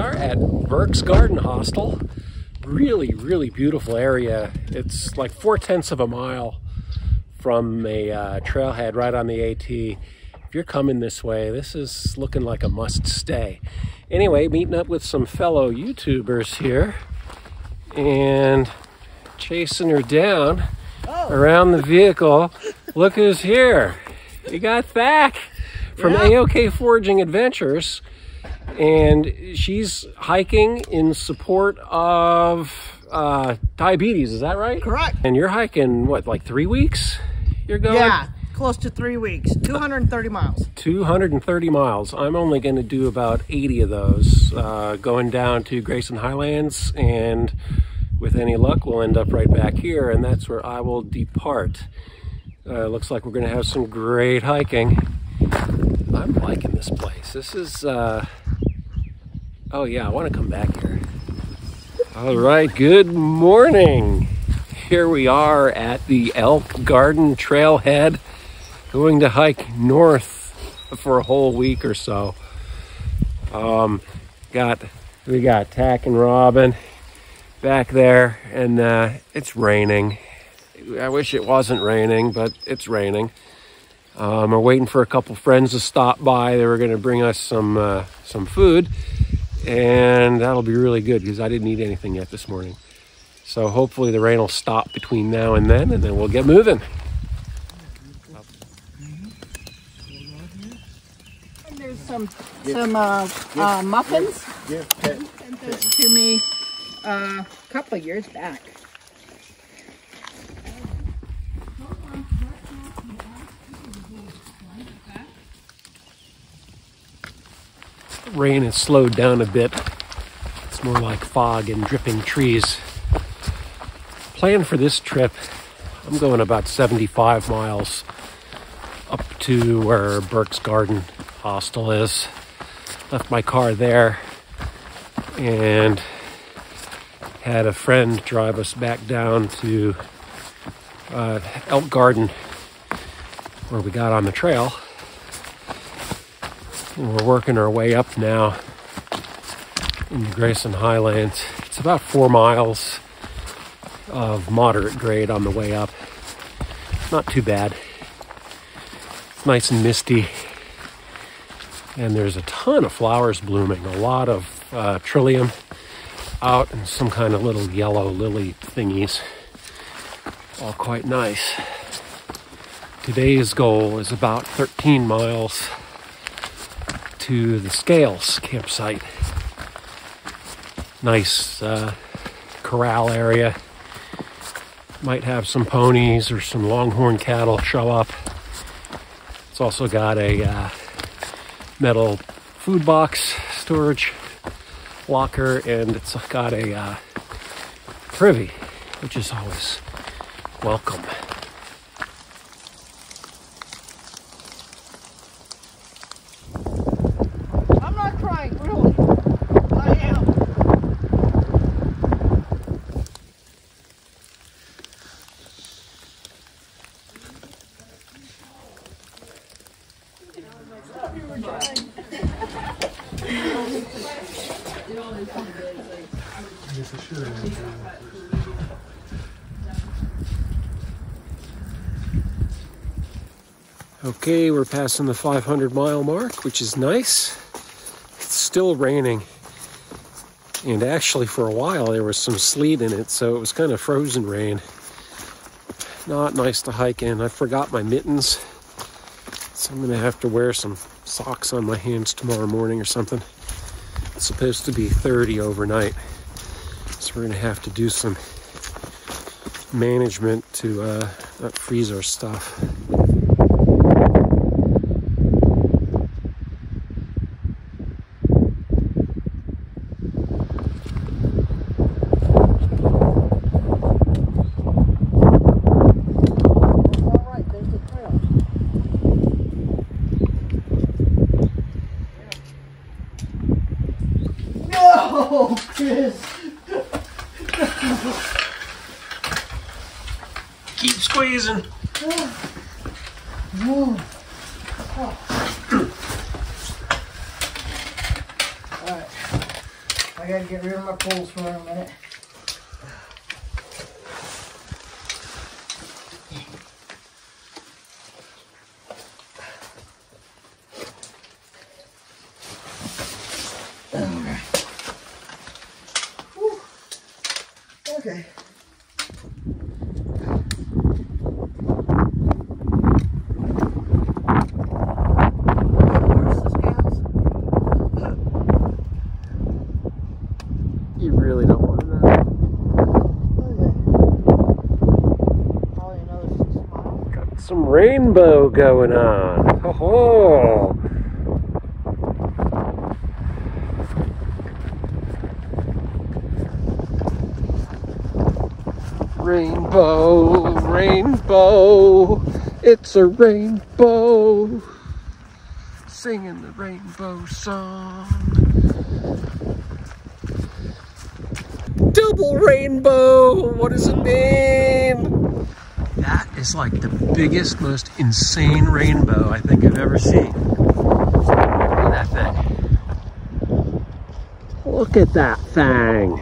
So here we are at Burke's Garden Hostel. Really, really beautiful area. It's like four tenths of a mile from a uh, trailhead right on the AT. If you're coming this way, this is looking like a must stay. Anyway, meeting up with some fellow YouTubers here and chasing her down oh. around the vehicle. Look who's here. You got Thack from yeah. AOK Foraging Adventures. And she's hiking in support of uh, diabetes. Is that right? Correct. And you're hiking, what, like three weeks? You're going? Yeah, close to three weeks. 230 miles. 230 miles. I'm only going to do about 80 of those, uh, going down to Grayson Highlands. And with any luck, we'll end up right back here. And that's where I will depart. Uh, looks like we're going to have some great hiking. I'm liking this place. This is, uh, oh yeah, I want to come back here. All right, good morning. Here we are at the Elk Garden Trailhead, going to hike north for a whole week or so. Um, got, we got Thack and Robin back there, and uh, it's raining. I wish it wasn't raining, but it's raining. Um, we're waiting for a couple friends to stop by. They were going to bring us some uh, some food, and that'll be really good because I didn't eat anything yet this morning. So hopefully the rain will stop between now and then, and then we'll get moving. And there's some some uh, uh, muffins. Yeah. Sent those to me uh, a couple years back. Rain has slowed down a bit. It's more like fog and dripping trees. Plan for this trip, I'm going about 75 miles up to where Burke's Garden Hostel is. Left my car there and had a friend drive us back down to uh, Elk Garden where we got on the trail we're working our way up now in the Grayson Highlands. It's about four miles of moderate grade on the way up. Not too bad. It's nice and misty. And there's a ton of flowers blooming, a lot of uh, trillium out and some kind of little yellow lily thingies. All quite nice. Today's goal is about 13 miles to the Scales campsite. Nice uh, corral area. Might have some ponies or some longhorn cattle show up. It's also got a uh, metal food box storage locker and it's got a uh, privy, which is always welcome. Okay, we're passing the 500 mile mark, which is nice. It's still raining. And actually, for a while, there was some sleet in it, so it was kind of frozen rain. Not nice to hike in. I forgot my mittens, so I'm going to have to wear some socks on my hands tomorrow morning or something. It's supposed to be 30 overnight, so we're going to have to do some management to uh, not freeze our stuff. Alright, I gotta get rid of my poles for a minute. Rainbow going on. Ho ho! Rainbow, rainbow, it's a rainbow, singing the rainbow song. Double rainbow, what does it mean? That is like the biggest, most insane rainbow I think I've ever seen. Look at that thing. Look at that thing.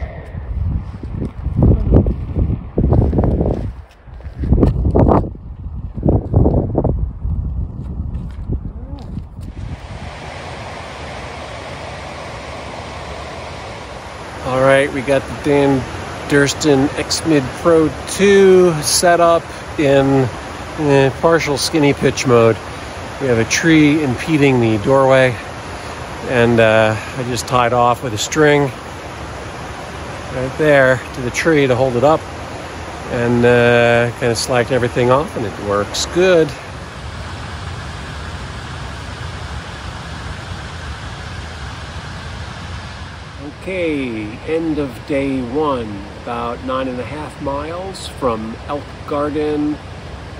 All right, we got the Dan Durston X-Mid Pro 2 setup in eh, partial skinny pitch mode. We have a tree impeding the doorway, and uh, I just tied off with a string right there to the tree to hold it up, and uh, kind of slacked everything off, and it works good. Okay, end of day one, about nine and a half miles from Elk Garden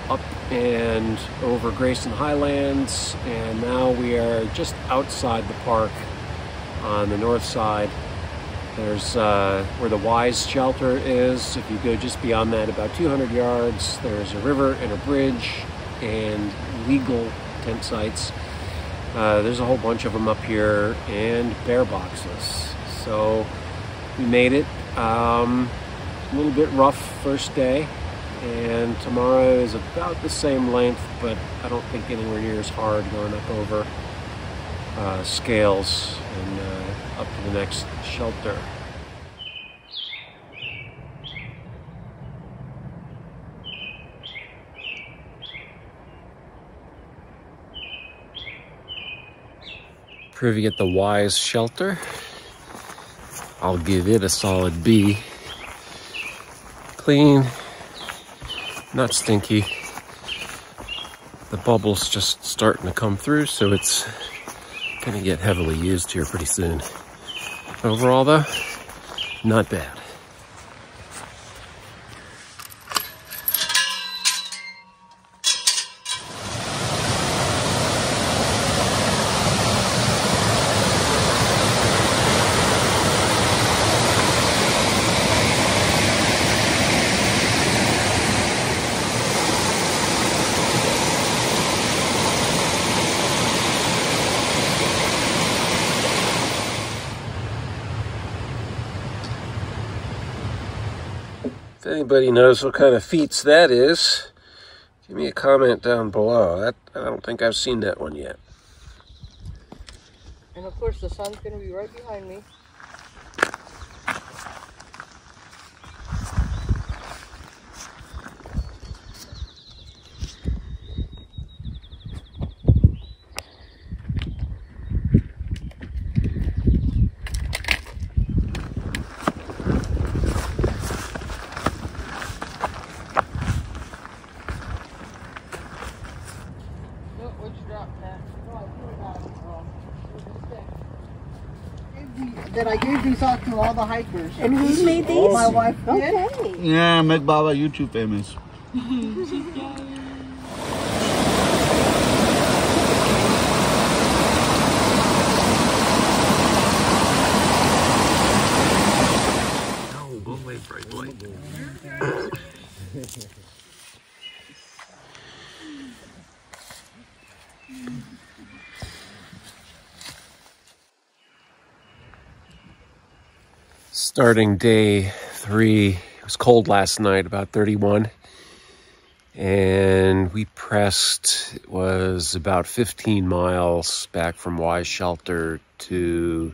up and over Grayson Highlands, and now we are just outside the park on the north side. There's uh, where the Wise shelter is. If you go just beyond that, about 200 yards, there's a river and a bridge and legal tent sites. Uh, there's a whole bunch of them up here and bear boxes. So we made it. Um, a little bit rough first day, and tomorrow is about the same length, but I don't think anywhere near as hard going up over uh, scales and uh, up to the next shelter. Privy at the Wise Shelter. I'll give it a solid B. Clean, not stinky. The bubble's just starting to come through, so it's gonna get heavily used here pretty soon. Overall though, not bad. If anybody knows what kind of feats that is, give me a comment down below. That I don't think I've seen that one yet. And of course, the sun's gonna be right behind me. No, what'd you drop, Pat? No, I threw it out. Oh, it was a stick. That I gave these out to all the hikers. And who made these? Oh, my wife did. Okay. Yeah, make Baba YouTube famous. starting day three. It was cold last night, about 31. And we pressed, it was about 15 miles back from Wise Shelter to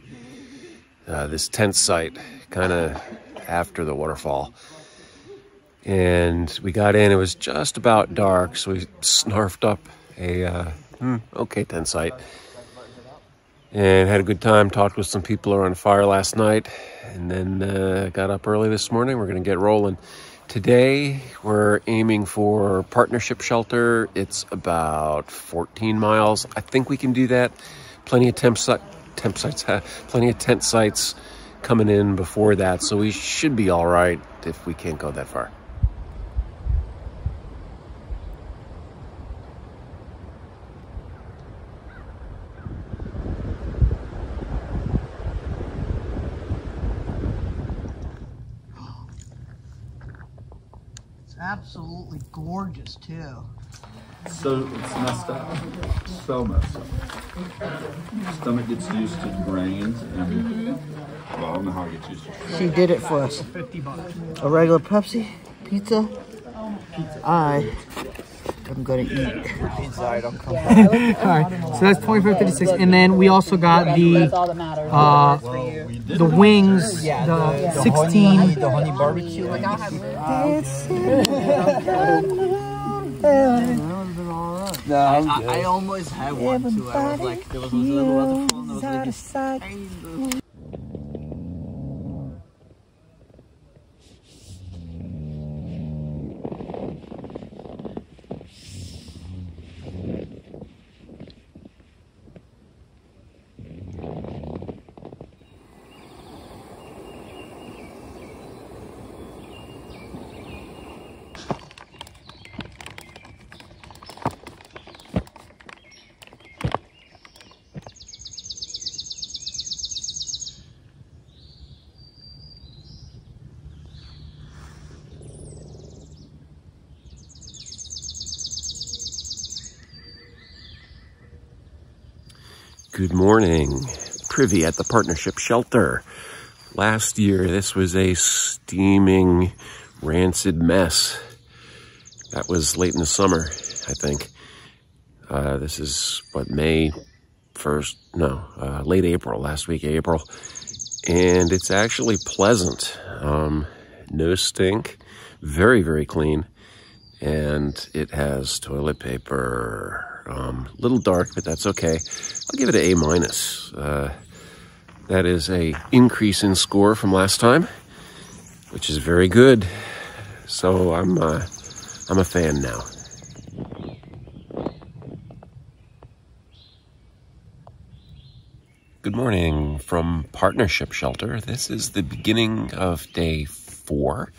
uh, this tent site, kind of after the waterfall. And we got in, it was just about dark, so we snarfed up a uh, hmm, okay tent site and had a good time. Talked with some people around fire last night, and then uh, got up early this morning. We're going to get rolling. Today, we're aiming for partnership shelter. It's about 14 miles. I think we can do that. Plenty of temp, si- temp sites, plenty of tent sites coming in before that, so we should be all right if we can't go that far. Absolutely gorgeous too. So it's messed up. So messed up. Stomach gets used to grains and well, I don't know how it gets used to. It. She did it for us. Fifty bucks. A regular Pepsi, pizza. I I'm gonna eat. Pizza I don't come back. All right, so that's 2556, and then we also got the uh, the wings, the 16. The honey barbecue. No, I, I almost had one too. I was like, there was a little other phone that was like, Good morning. Privy at the Partnership Shelter. Last year, this was a steaming, rancid mess. That was late in the summer, I think. Uh, this is, what, May 1st? No, uh, late April, last week, April. And it's actually pleasant. Um, no stink. Very, very clean. And it has toilet paper, um, a little dark, but that's okay. I'll give it an A minus. Uh, that is a increase in score from last time, which is very good. So I'm uh, I'm a fan now. Good morning from Partnership Shelter. This is the beginning of day four,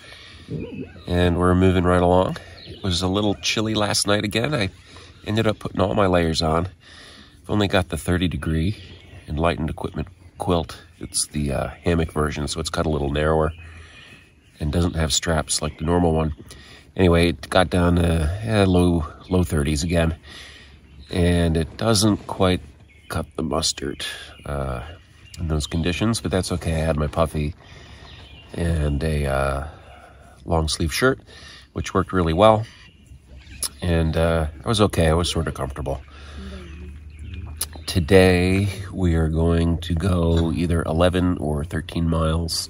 and we're moving right along. It was a little chilly last night again. I ended up putting all my layers on. I've only got the 30 degree enlightened equipment quilt. It's the uh, hammock version, so it's cut a little narrower and doesn't have straps like the normal one. Anyway, it got down to eh, low low 30s again, and it doesn't quite cut the mustard uh, in those conditions, but that's okay. I had my puffy and a uh, long sleeve shirt, which worked really well and uh, I was okay. I was sort of comfortable. Today we are going to go either 11 or 13 miles.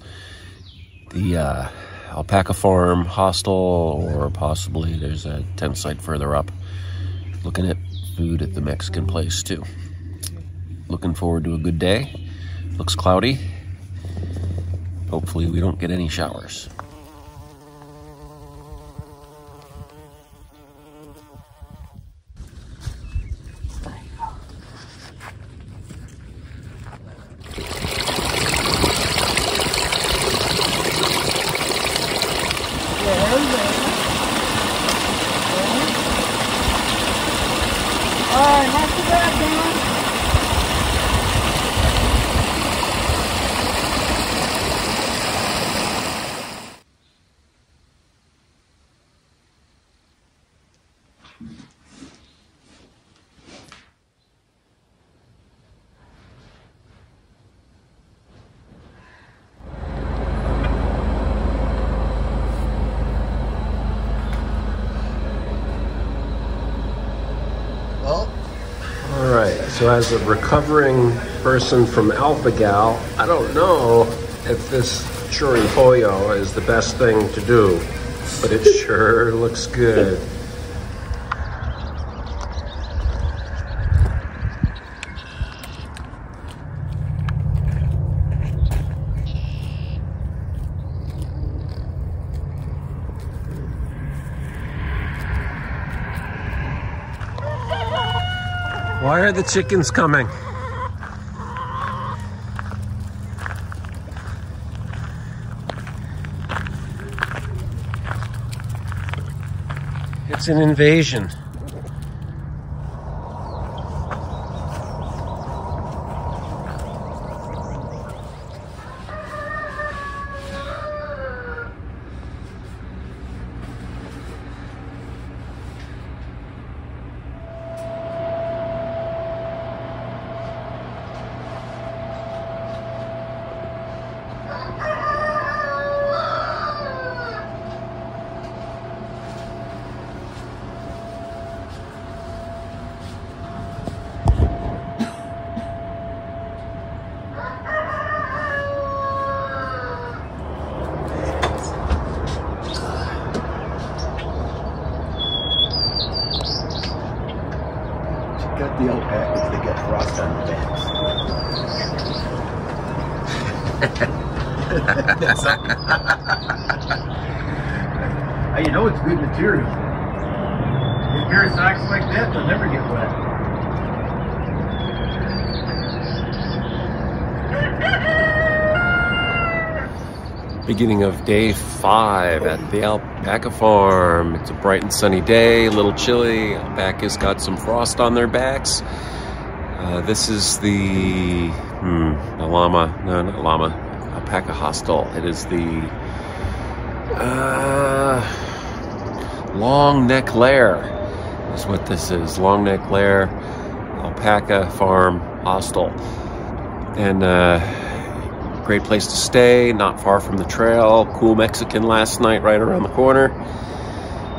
The uh, alpaca farm hostel, or possibly there's a tent site further up. Looking at food at the Mexican place too. Looking forward to a good day. Looks cloudy. Hopefully we don't get any showers. So as a recovering person from Alpha-Gal, I don't know if this choripollo is the best thing to do, but it sure looks good. Why are the chickens coming? It's an invasion. got the alpacas that get frost on the backs. How you know it's good material? If of socks like that, they'll never get wet. Beginning of day five at the Alpaca Farm. It's a bright and sunny day, a little chilly. Alpaca's got some frost on their backs. Uh, this is the, hmm, the llama, no, not llama, alpaca hostel. It is the uh, long neck lair, is what this is. Long neck lair, alpaca farm hostel. And, uh, Great place to stay, not far from the trail. Cool Mexican last night, right around the corner.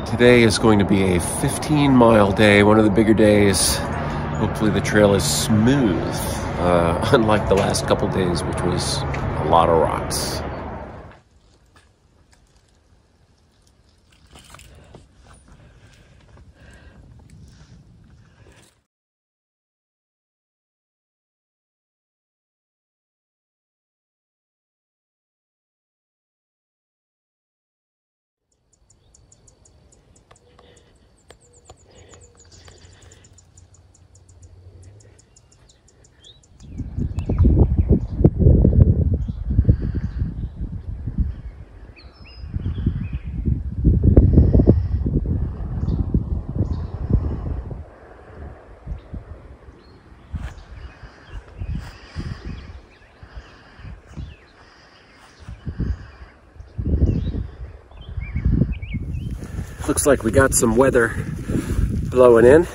Today is going to be a 15 mile day, one of the bigger days. Hopefully, the trail is smooth, uh, unlike the last couple days, which was lot of rocks. Looks like we got some weather blowing in.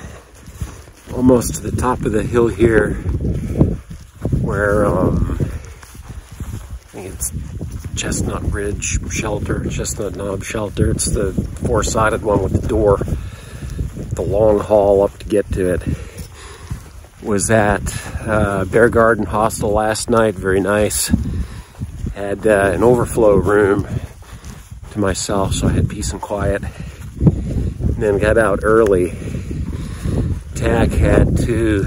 Almost to the top of the hill here where um, I think it's Chestnut Ridge Shelter, Chestnut Knob Shelter. It's the four-sided one with the door, the long haul up to get to it. Was at uh, Bear Garden Hostel last night, very nice. Had uh, an overflow room to myself, so I had peace and quiet then got out early. Thack had to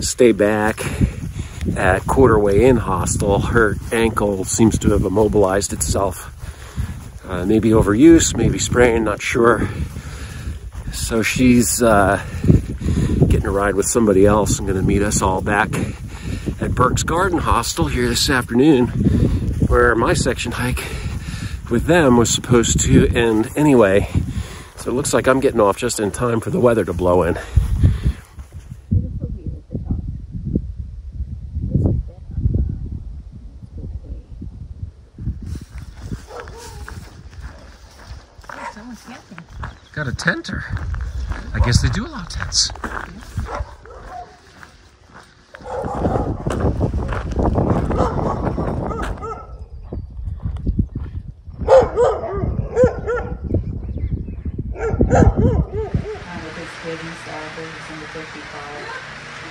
stay back at Quarterway Inn Hostel. Her ankle seems to have immobilized itself. Uh, maybe overuse, maybe sprain, not sure. So she's uh, getting a ride with somebody else and gonna meet us all back at Burke's Garden Hostel here this afternoon, where my section hike with them was supposed to end anyway. So it looks like I'm getting off just in time for the weather to blow in. Got a tenter. I guess they do allow tents.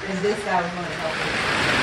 is this guy was going to help me.